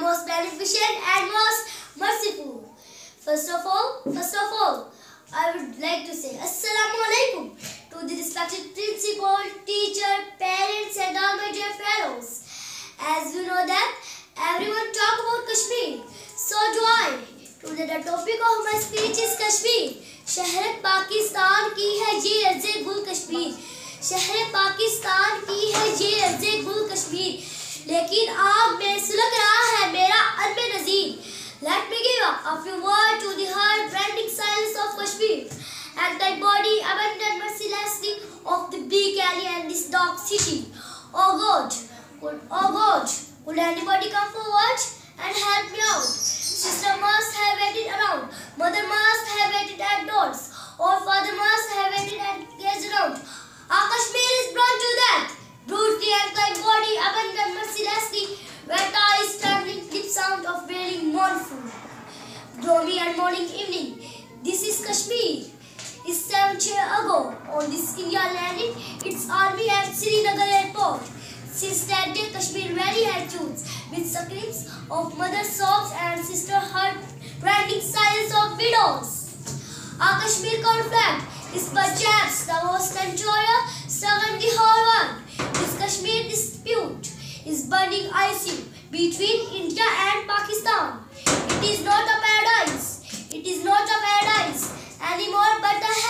most beneficent and most merciful. First of all, first of all, I would like to say Assalamu alaikum to the respected principal, teacher, parents and all my dear fellows. As you know that everyone talk about Kashmir, so do I. Today the topic of my speech is Kashmir. शहर पाकिस्तान की है ये अर्जे गुल कश्मीर शहर पाकिस्तान की है ये अर्जे गुल कश्मीर लेकिन आग में सुलग रहा Let me give up a few words to the heart-rending silence of Kashmir and that body abandoned mercilessly of the big alley and this dark city. Oh God, oh God, would anybody come forward? Gloomy and morning evening, this is Kashmir. It's seven years ago, on this India landed its army at Srinagar airport. Since that day, Kashmir Valley had tunes with screams of mother sobs and sister heart rending silence of widows. Our Kashmir conflict is perhaps the most struggle in the whole world. This Kashmir dispute is burning issue between India and Pakistan. It is not animal but the